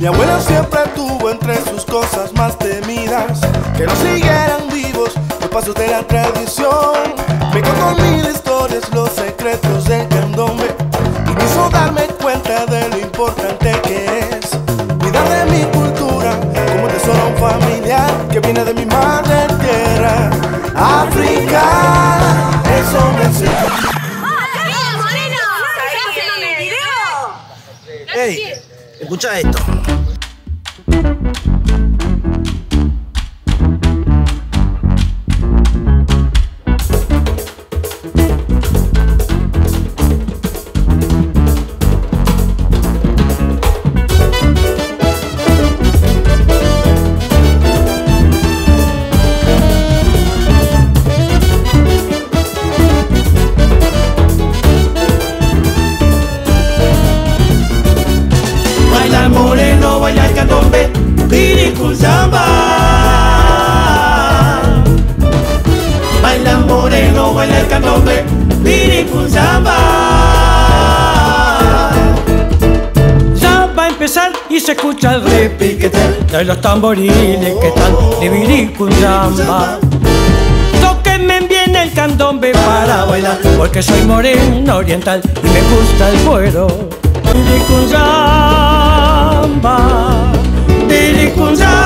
Mi abuela siempre tuvo entre sus cosas más temidas que no siguieran vivos los pasos de la tradición. Me contó mil historias, los secretos del candombe y me hizo darme cuenta de lo importante que es cuidar de mi cultura como un tesoro familiar que viene de mi madre tierra, África. Eso me enseñó. ¡Ey! Escucha esto. Candombe, piricuzamba. Baila moreno, baila el candombe, piricuzamba. Ya va a empezar y se escucha el repiquete de los tamboriles que están de Viricuyamba. Tóquenme bien el candombe para bailar, porque soy moreno oriental y me gusta el cuero. Viricuyamba. 不懂